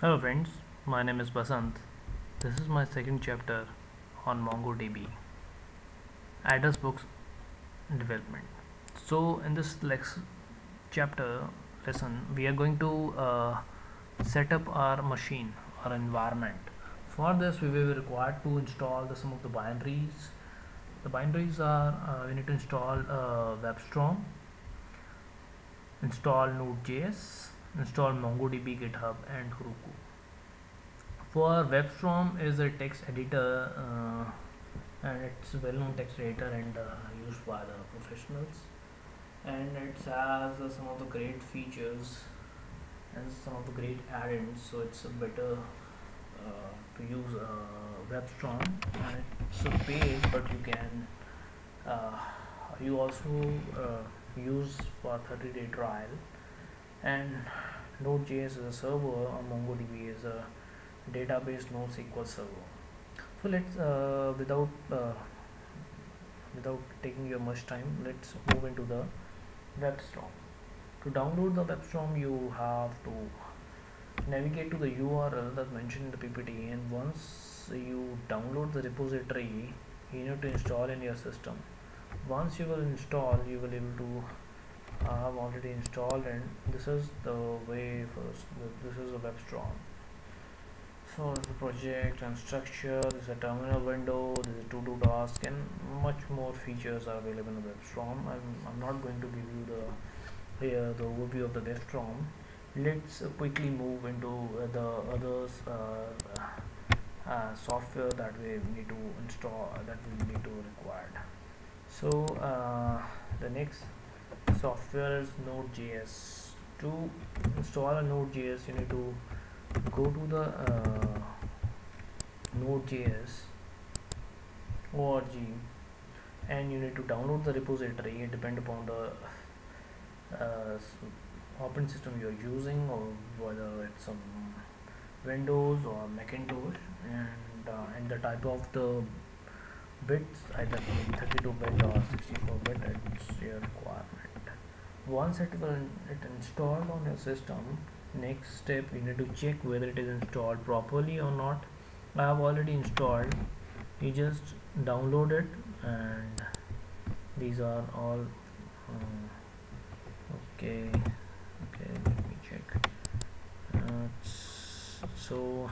Hello friends, my name is Basant. This is my second chapter on MongoDB address books development. So in this lex chapter lesson we are going to uh, set up our machine or environment. For this we will be required to install the, some of the binaries. The binaries are uh, we need to install uh, WebStorm, install Node.js, install MongoDB, GitHub and Heroku. For WebStorm is a text editor uh, and it's a well-known text editor and uh, used by the professionals. And it has uh, some of the great features and some of the great add-ins so it's a better uh, to use uh, WebStorm and it's a paid but you can uh, you also use for 30 day trial. And Node.js is a server and MongoDB is a database NoSQL server. So let's uh, without uh, without taking your much time, let's move into the WebStorm. To download the WebStorm, you have to navigate to the URL that mentioned in the PPT, and once you download the repository, you need to install in your system. Once you will install, you will able to I have already installed and this is the way first this is a WebStorm so the project and structure this is a terminal window this is to do task and much more features are available in WebStorm I'm, I'm not going to give you the here the overview of the WebStorm let's uh, quickly move into uh, the others uh, uh, software that we need to install that we need to required so uh, the next software is node.js to install a node.js you need to go to the uh, node.js org and you need to download the repository. It depend upon the uh, operating system you are using or whether it's some windows or macintosh and uh, and the type of the bits either 32 bit or 64 bit it's your requirement once it will it installed on your system next step you need to check whether it is installed properly or not. I have already installed you just download it and these are all um, okay okay let me check. Uh, so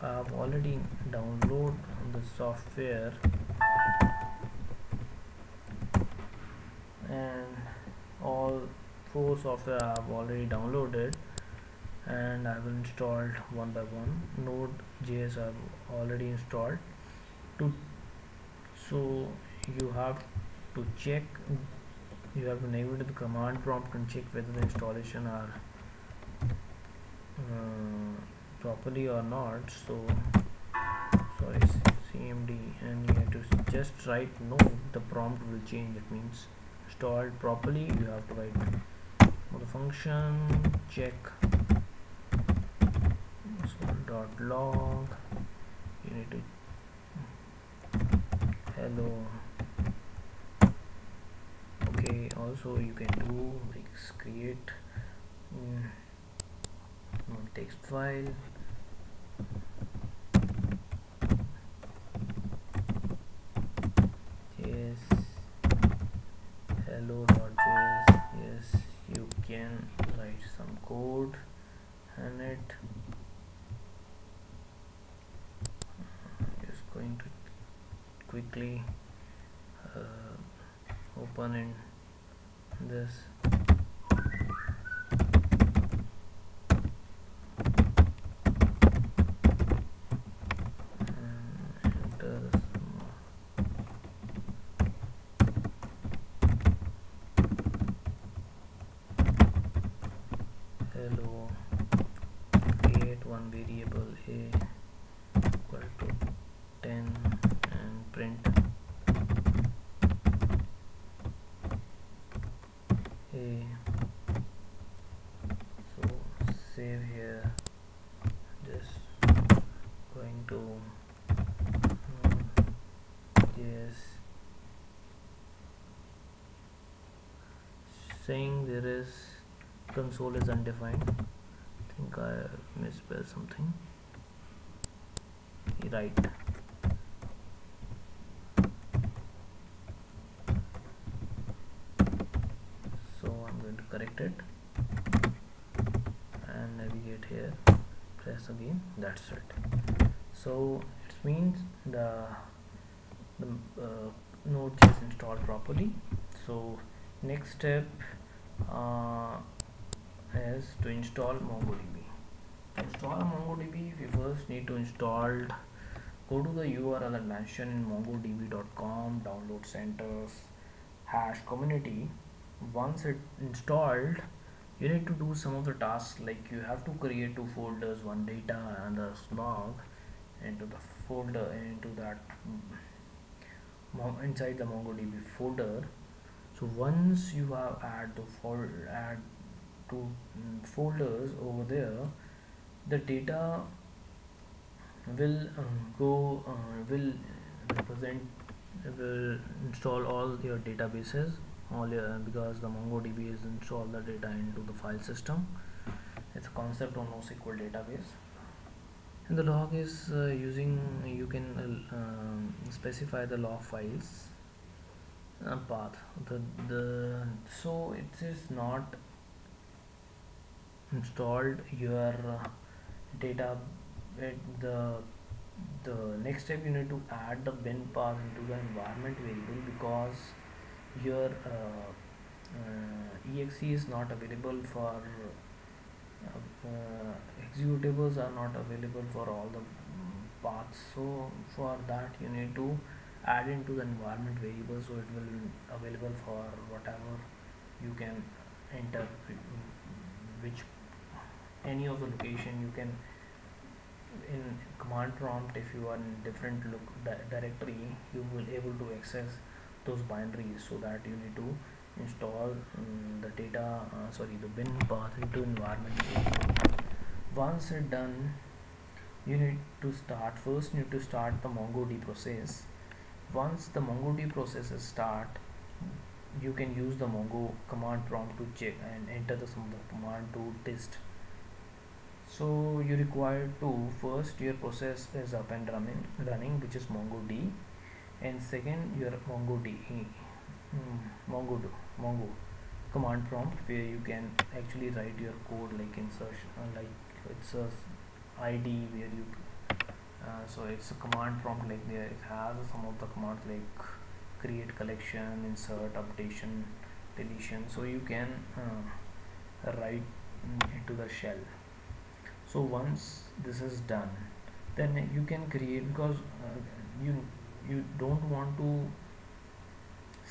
I have already downloaded the software and four software I have already downloaded and I will install one by one. Node.js I have already installed. To so you have to check you have to navigate to the command prompt and check whether the installation are uh, properly or not. So sorry cmd and you have to just write no the prompt will change. It means installed properly you have to write the function check dot log you need to hello. Okay also you can do like create mm, text file it. Going to quickly uh, open in this hello create one variable a save here. Just going to um, yes. Saying there is console is undefined. I think think I misspelled something. Right so I'm going to correct it and navigate here. Press again. That's it. So it means the the uh, node is installed properly. So next step uh, is to install MongoDB. To install MongoDB. We first need to install go to the URL and mention in mongodb.com download centers hash community once it installed you need to do some of the tasks like you have to create two folders one data and a log into the folder into that inside the MongoDB folder. So once you have add the folder add two mm, folders over there the data will um, go uh, will represent will install all your databases your because the MongoDB is install the data into the file system. It's a concept of NoSQL database. And the log is uh, using you can uh, um, specify the log files uh, path. The the so it is not installed your uh, data it, the the next step you need to add the bin path into the environment variable because your uh, uh, exe is not available for uh, executables are not available for all the paths so for that you need to add into the environment variable so it will available for whatever you can enter which any of the location you can in command prompt if you are in different look di directory you will able to access those binaries so that you need to install um, the data uh, sorry the bin path into environment. Once it done you need to start first you need to start the mongod process. Once the mongod process is start you can use the mongo command prompt to check and enter the command to test. So you require to first your process is up and running running which is mongo d and second your mongodb d mm, mongo command prompt where you can actually write your code like insertion uh, like it's a id where you uh, so it's a command prompt like there. It has some of the commands like create collection insert updation deletion. So you can uh, write into the shell. So once this is done then you can create because uh, you you don't want to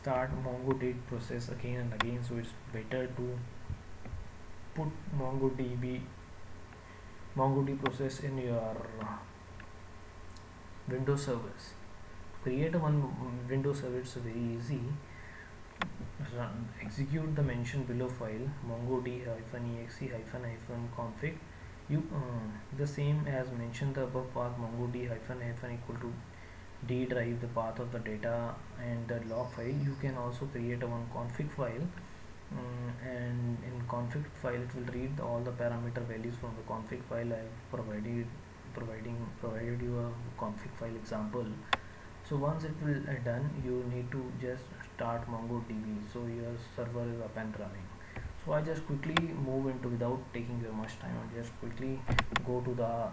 start mongodb process again and again so it's better to put mongodb mongodb process in your windows service create one windows service very easy. Run execute the mentioned below file mongodb-exe config. You uh, the same as mentioned the above path mongo d hyphen hyphen equal to d drive the path of the data and the log file. You can also create a one config file um, and in config file it will read all the parameter values from the config file. I provided providing provided you a config file example. So once it will uh, done you need to just start mongodb. So your server is up and running. So I just quickly move into without taking your much time I just quickly go to the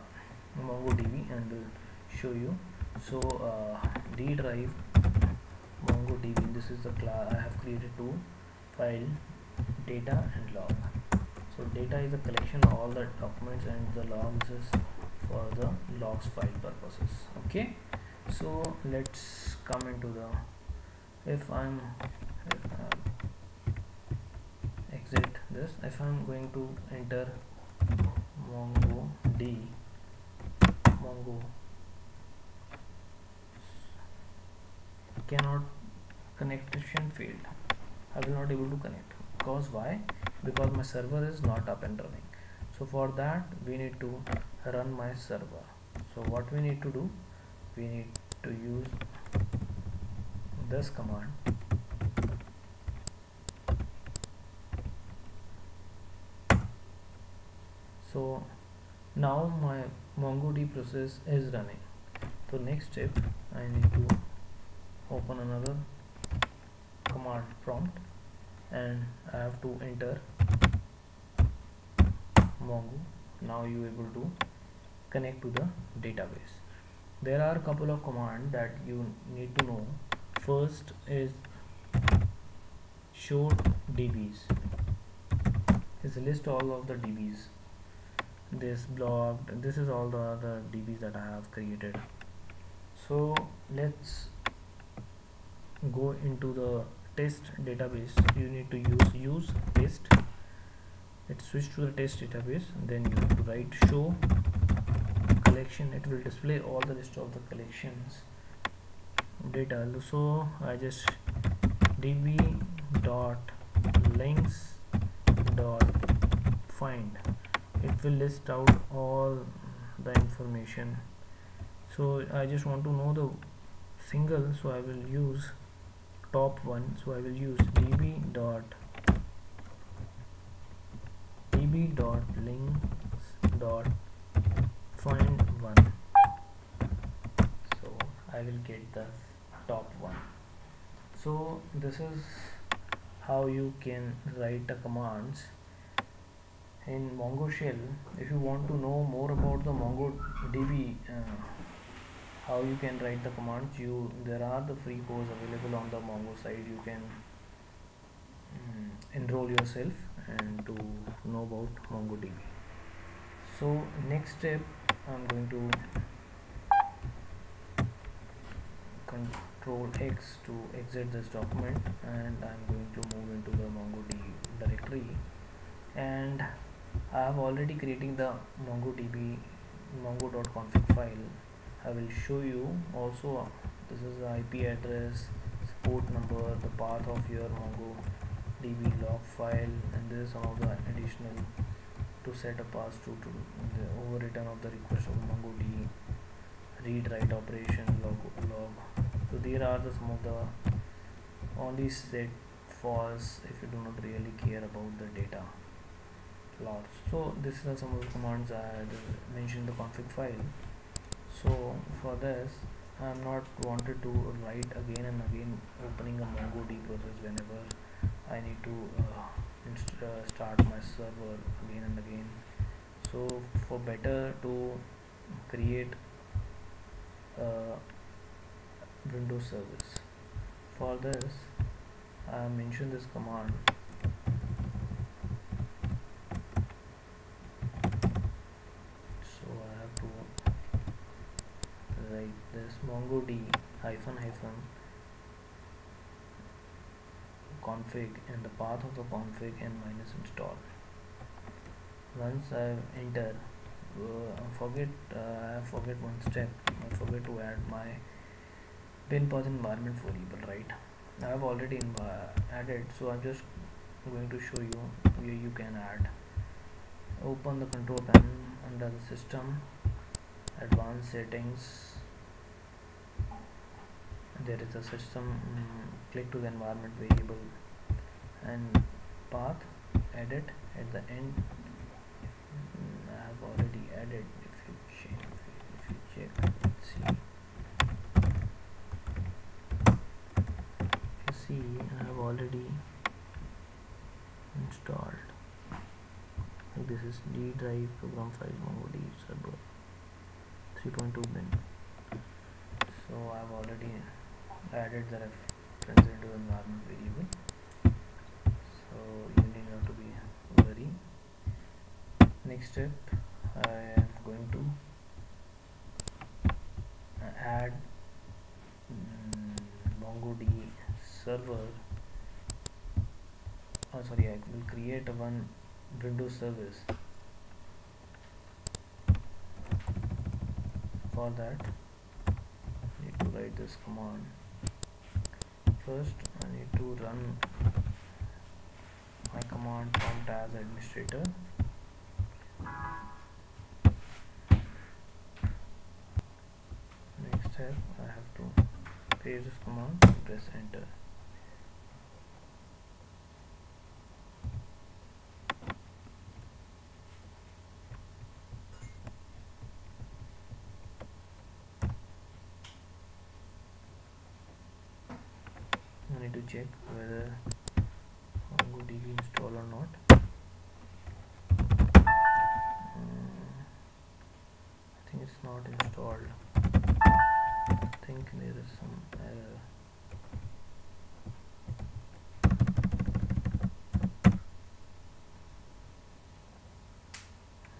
MongoDB and show you so uh, D drive MongoDB this is the class I have created two file data and log. So data is a collection of all the documents and the logs is for the logs file purposes okay? So let's come into the if I'm uh, exit this if I'm going to enter mongo d mongo cannot connect connection failed I will not able to connect. Because why? Because my server is not up and running. So for that we need to run my server. So what we need to do? We need to use this command. So now my MongoD process is running. So next step I need to open another command prompt and I have to enter Mongo. Now you able to connect to the database. There are a couple of commands that you need to know. First is show dbs is list all of the dbs this blocked this is all the other dbs that i have created. So let's go into the test database you need to use use test. Let's switch to the test database. Then you have to write show collection it will display all the list of the collections data. So I just db dot links dot find. It will list out all the information. So I just want to know the single so I will use top one so I will use db dot db dot links dot find one. So I will get the top one. So this is how you can write the commands in Mongo shell if you want to know more about the MongoDB uh, how you can write the commands. You there are the free course available on the Mongo side. You can um, enroll yourself and to know about MongoDB so next step I'm going to control X to exit this document and I'm going to move into the MongoDB directory. And I have already creating the MongoDB mongo.config file I will show you also this is the IP address port number the path of your MongoDB log file and this is some of the additional to set a pass to, the overreturn of the request of MongoDB read write operation log log. So there are the some of the only set false if you do not really care about the data loss so this are some of the commands I mentioned the config file so for this I am not wanted to write again and again opening a MongoDB process whenever I need to uh, uh, start my server again and again. So for better to create a Windows service. For this I mentioned this command so I have to write this mongod hyphen hyphen config and the path of the config and minus install once I enter uh, forget uh, I forget one step. I forget to add my bin path environment variable right? I have already added so I'm just going to show you where you can add. Open the control panel under the system advanced settings there is a system um, click to the environment variable and path edit. At the end mm, I have already added if you check if you check let's see. You see I have already installed. This is D drive program file MongoD server 3.2 bin. So I've already added the reference into environment variable so you need not to be worry. Next step I am going to add um, MongoD server. Oh sorry I will create one Windows service for that. I need to write this command first I need to run my command prompt as administrator. Next step I have to paste this command press enter check whether MongoDB install or not. Mm, I think it's not installed. I think there is some error.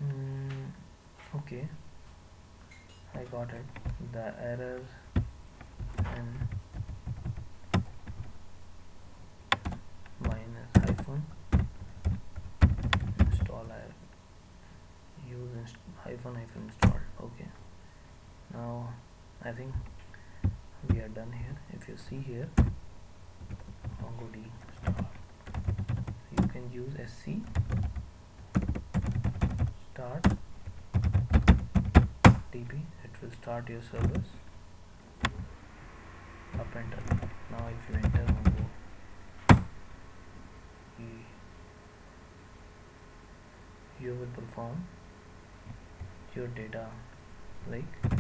Mm, okay. I got it. The error and minus hyphen install I use inst hyphen hyphen install okay now I think we are done here. If you see here MongoD start you can use sc start. Db it will start your service. Up enter. Now if you enter Mongo you will perform your data like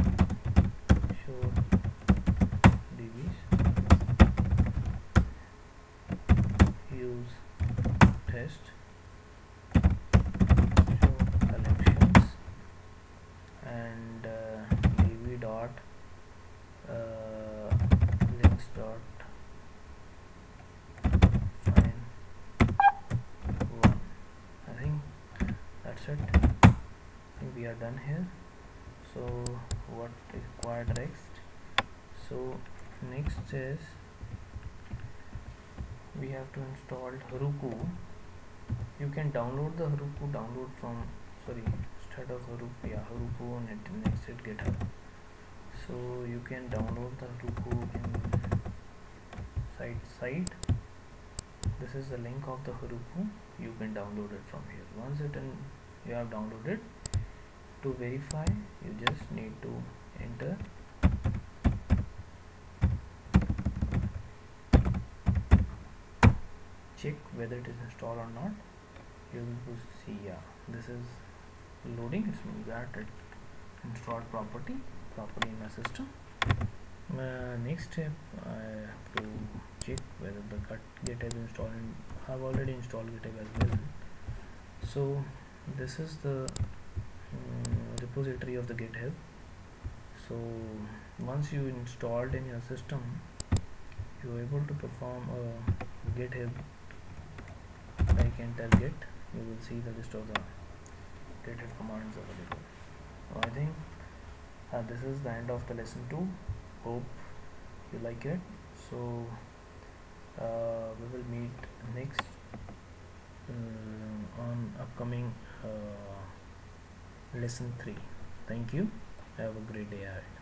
show dbs use test. Show collections. And uh, db dot uh, links dot. I think that's it. I think we are done here so what is required next so next is we have to install Heroku. You can download the Heroku download from sorry instead of Heroku yeah Heroku on it next at github. So you can download the Heroku in site site. This is the link of the Heroku. You can download it from here. Once it and you have downloaded to verify. You just need to enter. Check whether it is installed or not. You will see yeah this is loading. It means that it installed property properly in my system. Uh, next step I have to check whether the git has installed I've already installed github as well. So this is the repository of the github. So once you installed in your system you're able to perform a github like enter git. You will see the list of the github commands available. So I think uh, this is the end of the lesson 2 hope you like it. So uh, we will meet next um, on upcoming uh, lesson 3 thank you. Have a great day ahead